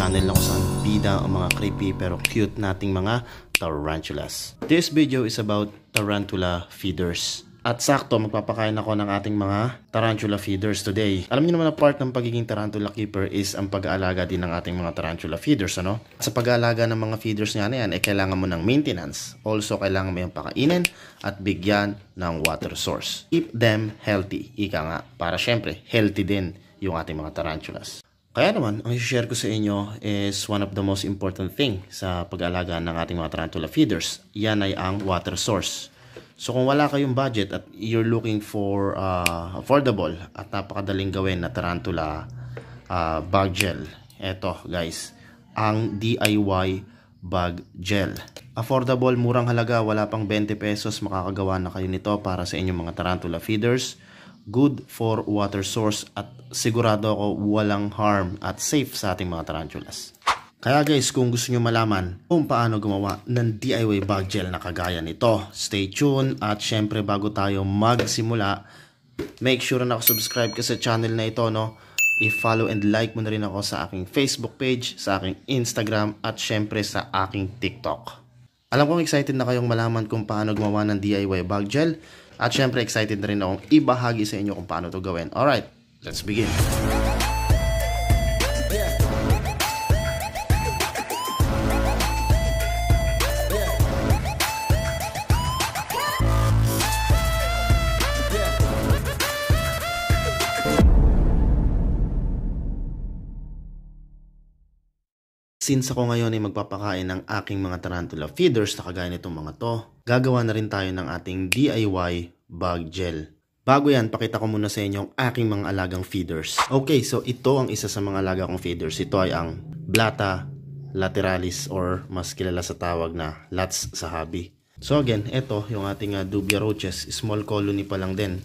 channel na kung saan bida ang mga creepy pero cute nating mga tarantulas. This video is about tarantula feeders. At sakto, magpapakain ako ng ating mga tarantula feeders today. Alam niyo naman na part ng pagiging tarantula keeper is ang pag-aalaga din ng ating mga tarantula feeders, ano? Sa pag-aalaga ng mga feeders nga na yan, eh, kailangan mo ng maintenance. Also, kailangan mo yung pakainin at bigyan ng water source. Keep them healthy, ika nga. Para syempre, healthy din yung ating mga tarantulas. Kaya naman, ang share ko sa inyo is one of the most important thing sa pag-aalaga ng ating mga tarantula feeders. Yan ay ang water source. So kung wala kayong budget at you're looking for uh, affordable at napakadaling gawin na tarantula uh, bag gel, eto guys, ang DIY bag gel. Affordable, murang halaga, wala pang 20 pesos, makakagawa na kayo nito para sa inyong mga tarantula feeders. Good for water source at sigurado ako walang harm at safe sa ating mga tarantulas. Kaya guys, kung gusto nyo malaman kung paano gumawa ng DIY bag gel na kagaya nito, stay tuned at syempre bago tayo magsimula, make sure na nakasubscribe ka sa channel na ito, no? I-follow and like mo na rin ako sa aking Facebook page, sa aking Instagram at syempre sa aking TikTok. Alam kong excited na kayong malaman kung paano gumawa ng DIY bag gel at syempre excited na rin akong ibahagi sa inyo kung paano to gawin. Alright, let's begin. Since ako ngayon ay magpapakain ng aking mga tarantula feeders na kagaya nitong mga to, gagawa na rin tayo ng ating DIY bug gel. Bago yan, pakita ko muna sa inyo ang aking mga alagang feeders. Okay, so ito ang isa sa mga alaga kong feeders. Ito ay ang Blata lateralis or mas kilala sa tawag na Lats sa Habi. So again, ito yung ating uh, Dubia roaches. Small colony pa lang din.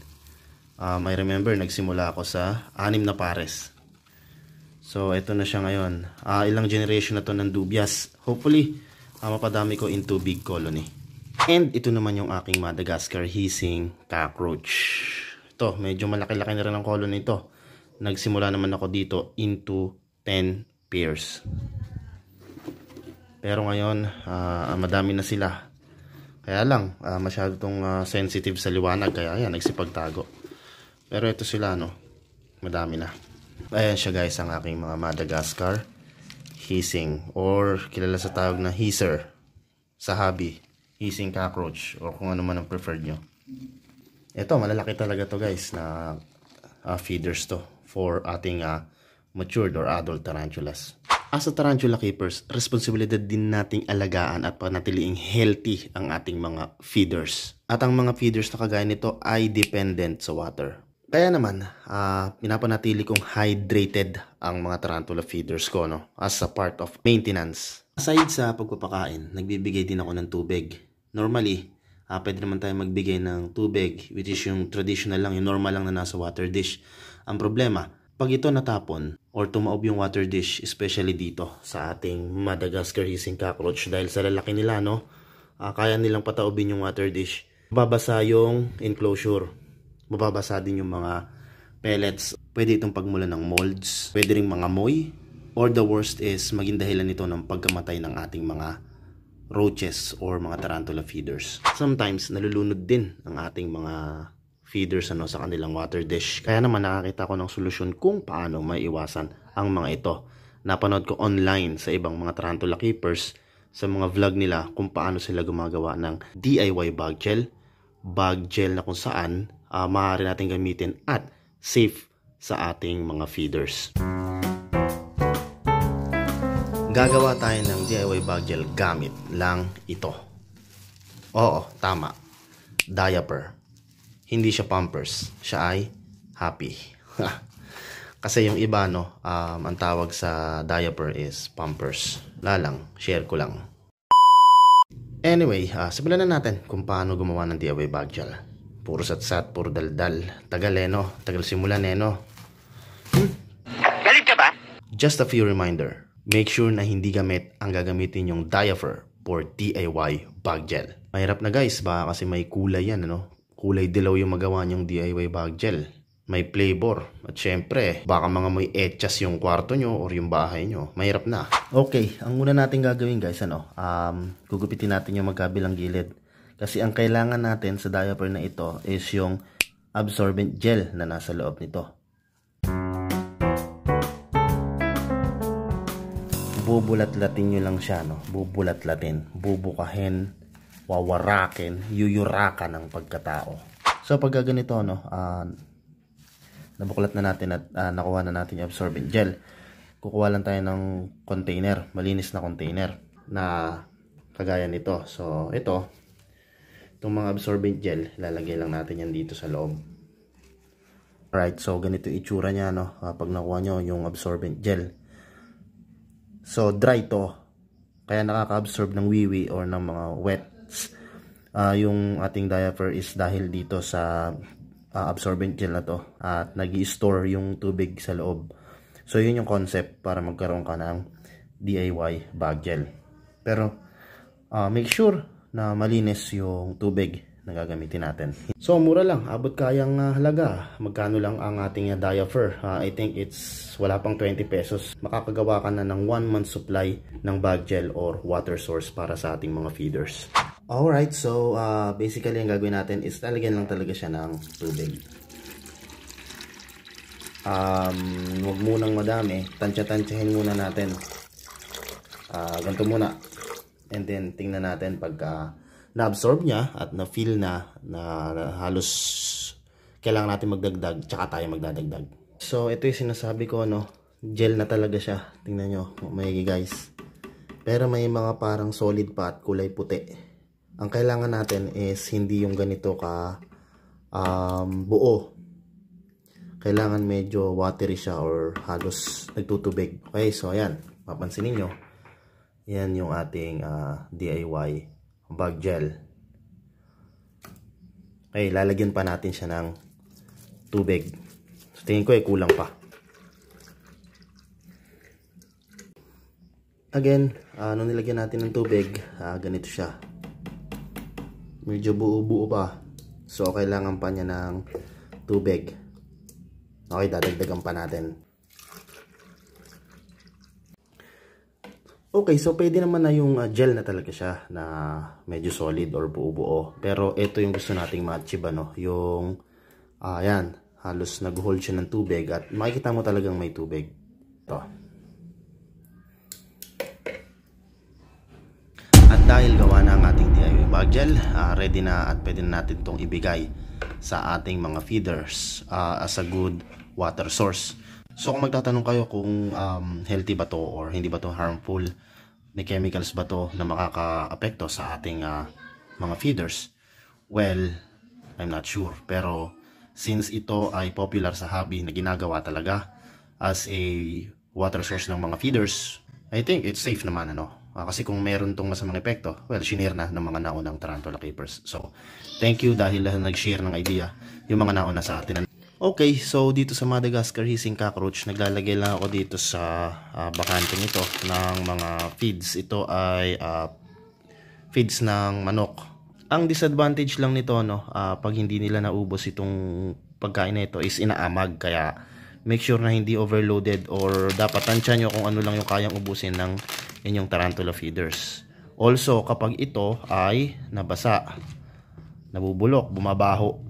Um, I remember, nagsimula ako sa anim na pares. So, ito na siya ngayon. Uh, ilang generation na to ng dubias. Hopefully, uh, mapadami ko into big colony. And ito naman yung aking Madagascar hissing cockroach. Ito, medyo malaki-laki na rin ang colony ito. Nagsimula naman ako dito into 10 pairs. Pero ngayon, uh, madami na sila. Kaya lang, uh, masyado tong uh, sensitive sa liwanag. Kaya yan, nagsipagtago. Pero ito sila, no? Madami na. Ayan siya guys ang aking mga Madagascar hissing or kilala sa tawag na hisser sa hobby hissing cockroach or kung ano man ang preferred nyo. Ito malalaki talaga to guys na uh, feeders to for ating uh, matured or adult tarantulas. As a tarantula keepers responsibilidad din nating alagaan at panatiliing healthy ang ating mga feeders. At ang mga feeders na kagaya nito ay dependent sa water kaya naman, uh, pinapanatili kong hydrated ang mga tarantula feeders ko no, as a part of maintenance. Aside sa pagpapakain, nagbibigay din ako ng tubig. Normally, uh, pwede naman tayo magbigay ng tubig, which is yung traditional lang, yung normal lang na nasa water dish. Ang problema, pag ito natapon or tumaob yung water dish, especially dito sa ating Madagascar hissing cockroach dahil sa lalaki nila, no, uh, kaya nilang pataobin yung water dish. Babasa yung enclosure mababasa din yung mga pellets. Pwede itong pagmula ng molds, pwede rin mga moy, or the worst is maging dahilan nito ng pagkamatay ng ating mga roaches or mga tarantula feeders. Sometimes nalulunod din ang ating mga feeders ano sa kanilang water dish. Kaya naman nakakita ko ng solusyon kung paano maiwasan ang mga ito. Napanood ko online sa ibang mga tarantula keepers sa mga vlog nila kung paano sila gumagawa ng DIY bug gel. Bug gel na kung saan uh, maaari natin gamitin at safe sa ating mga feeders. Gagawa tayo ng DIY bag gel gamit lang ito. Oo, tama. Diaper. Hindi siya pampers. Siya ay happy. Kasi yung iba, no, um, ang tawag sa diaper is pampers. Lalang, share ko lang. Anyway, uh, simulan na natin kung paano gumawa ng DIY bag gel. Puro sat-sat, puro daldal. Tagal eh, no? Tagal simulan eh, no? Hmm? Galit ka ba? Just a few reminder. Make sure na hindi gamit ang gagamitin yung diapher for DIY bag gel. Mahirap na guys, baka kasi may kulay yan, ano? Kulay dilaw yung magawa niyong DIY bag gel. may flavor. At syempre, baka mga may etchas yung kwarto nyo or yung bahay nyo. Mahirap na. Okay, ang una natin gagawin guys, ano, um, gugupitin natin yung magkabilang gilid. Kasi ang kailangan natin sa diaper na ito is yung absorbent gel na nasa loob nito. Bubulat-latin nyo lang siya, no? Bubulat-latin, bubukahin, wawarakin, yuyurakan ng pagkatao. So pag ganito, no, uh, nabuklat na natin at uh, nakuha na natin yung absorbent gel. Kukuha lang tayo ng container, malinis na container na kagaya nito. So, ito, itong mga absorbent gel, lalagay lang natin yan dito sa loob. Alright, so ganito itsura niya no, uh, pag nakuha nyo yung absorbent gel. So, dry to. Kaya nakaka-absorb ng wiwi or ng mga wets. Uh, yung ating diaper is dahil dito sa uh, absorbent gel na to at nag store yung tubig sa loob. So yun yung concept para magkaroon ka ng DIY bag gel. Pero uh, make sure na malinis yung tubig na gagamitin natin. So mura lang, abot kayang uh, halaga. Magkano lang ang ating uh, diaper? Uh, I think it's wala pang 20 pesos. Makakagawa ka na ng 1 month supply ng bag gel or water source para sa ating mga feeders. Alright, so uh, basically ang gagawin natin is talagyan lang talaga siya ng tubig. Um, huwag munang madami. Tansya-tansyahin muna natin. Uh, ganito muna. And then tingnan natin pagka na-absorb niya at na-feel na, na halos kailangan natin magdagdag tsaka tayo magdadagdag. So ito yung sinasabi ko no, gel na talaga siya. Tingnan nyo, may guys. Pero may mga parang solid pa at kulay puti ang kailangan natin is hindi yung ganito ka um, buo kailangan medyo watery siya or halos nagtutubig okay so ayan mapansin niyo yan yung ating uh, ah, DIY bag gel okay lalagyan pa natin siya ng tubig so, tingin ko ay eh, kulang pa again uh, nung nilagyan natin ng tubig uh, ganito siya medyo buo-buo pa. So, kailangan pa niya ng tubig. Okay, dadagdagan pa natin. Okay, so pwede naman na yung uh, gel na talaga siya na medyo solid or buo-buo. Pero ito yung gusto nating ma-achieve ano, yung uh, ayan, halos nag-hold siya ng tubig at makikita mo talagang may tubig. Ito. dahil gawa na ang ating DIY bag gel uh, ready na at pwede na natin itong ibigay sa ating mga feeders uh, as a good water source so kung magtatanong kayo kung um, healthy ba to or hindi ba to harmful may chemicals ba to na makaka-apekto sa ating uh, mga feeders well I'm not sure pero since ito ay popular sa hobby na ginagawa talaga as a water source ng mga feeders I think it's safe naman ano Uh, kasi kung meron tong masamang epekto, well, shinare na ng mga naunang Tarantula Keepers. So, thank you dahil nag-share ng idea yung mga nauna sa atin. Okay, so dito sa Madagascar Hissing Cockroach, naglalagay lang ako dito sa uh, bakanting ito ng mga feeds. Ito ay uh, feeds ng manok. Ang disadvantage lang nito, no, uh, pag hindi nila naubos itong pagkain na ito is inaamag. Kaya make sure na hindi overloaded or dapat tansya nyo kung ano lang yung kayang ubusin ng inyong tarantula feeders. Also, kapag ito ay nabasa, nabubulok, bumabaho.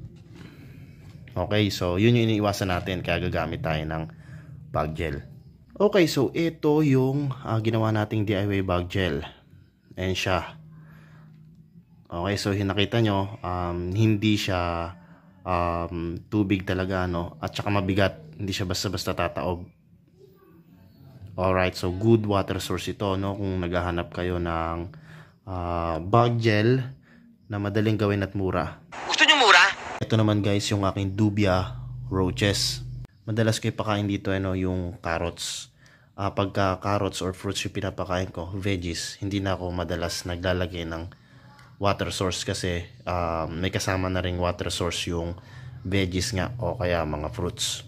Okay, so yun yung iniiwasan natin kaya gagamit tayo ng bag gel. Okay, so ito yung uh, ginawa nating DIY bag gel. And siya. Okay, so nakita nyo, um, hindi siya um, tubig talaga, no? At saka mabigat hindi siya basta-basta tataob. Alright, so good water source ito, no? Kung naghahanap kayo ng uh, bug gel na madaling gawin at mura. Ito naman guys, yung aking Dubia roaches. Madalas ko ipakain dito, ano, yung carrots. Uh, pagka carrots or fruits yung pinapakain ko, veggies, hindi na ako madalas naglalagay ng water source kasi uh, may kasama na ring water source yung veggies nga o kaya mga fruits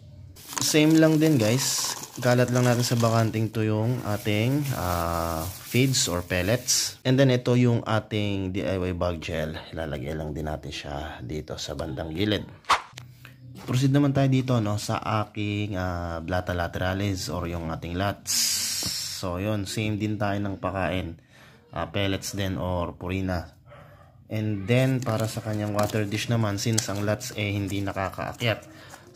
same lang din guys galat lang natin sa bakanting to yung ating uh, feeds or pellets and then ito yung ating DIY bug gel ilalagay lang din natin siya dito sa bandang gilid proceed naman tayo dito no sa aking uh, blata lateralis or yung ating lats. So yun, same din tayo ng pakain. Uh, pellets din or purina. And then para sa kanyang water dish naman since ang lats eh hindi nakakaakyat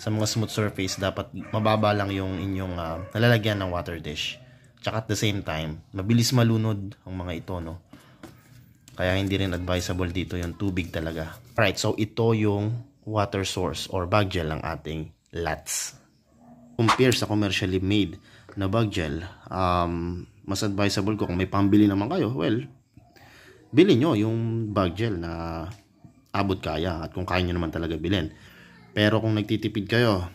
sa mga smooth surface dapat mababa lang yung inyong uh, nalalagyan ng water dish. Tsaka at the same time, mabilis malunod ang mga ito no. Kaya hindi rin advisable dito yung tubig talaga. Right, so ito yung water source or bag gel ng ating LATS. Compare sa commercially made na bag gel, um, mas advisable ko kung may pambili naman kayo, well, bili nyo yung bag gel na abot kaya at kung kaya nyo naman talaga bilhin. Pero kung nagtitipid kayo,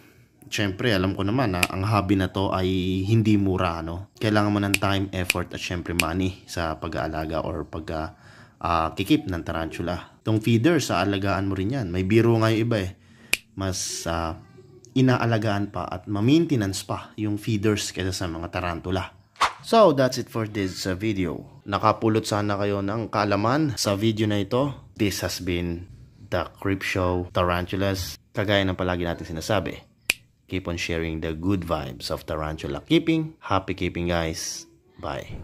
syempre alam ko naman na ang hobby na to ay hindi mura. No? Kailangan mo ng time, effort at syempre money sa pag-aalaga or pag uh, kikip ng tarantula. Tong feeder, sa alagaan mo rin yan. May biro nga yung iba eh. Mas uh, inaalagaan pa at ma-maintenance pa yung feeders kaysa sa mga tarantula. So, that's it for this video. Nakapulot sana kayo ng kaalaman sa video na ito. This has been the Creep Show Tarantulas. Kagaya ng palagi natin sinasabi, keep on sharing the good vibes of tarantula keeping. Happy keeping guys. Bye.